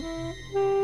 Música